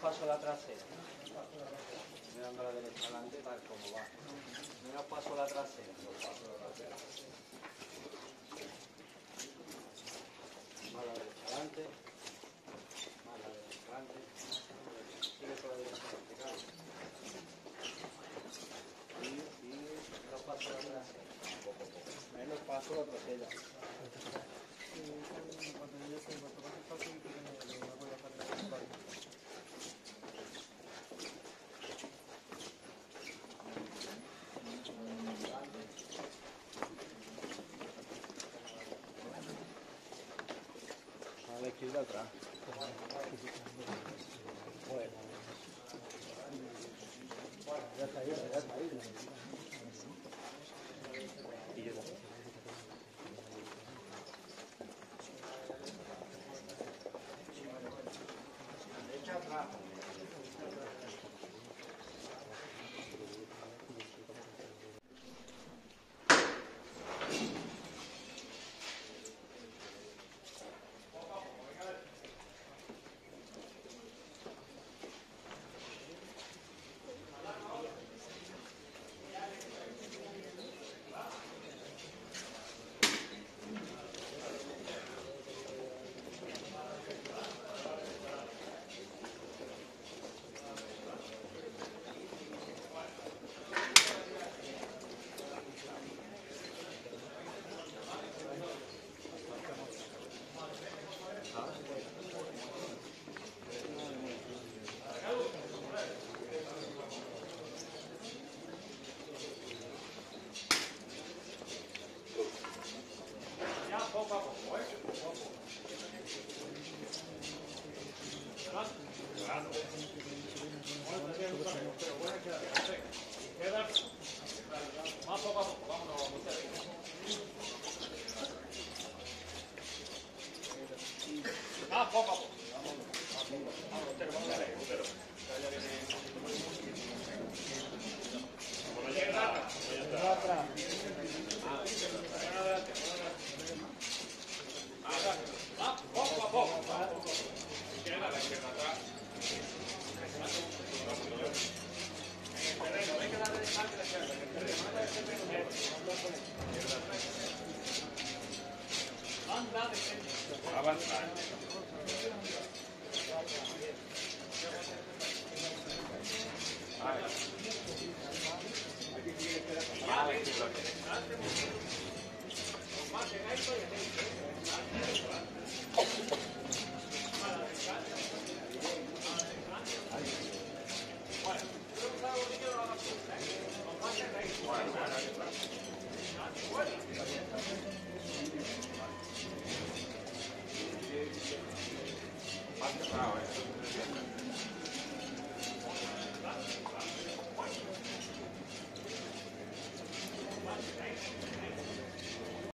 paso a la trasera. Mirando a la derecha adelante, tal como va. Menos paso la trasera. Paso. Más la derecha adelante. Más la derecha adelante. Sigue la derecha adelante. Y, menos paso la trasera. Menos paso la trasera. A la izquierda atrás. Más que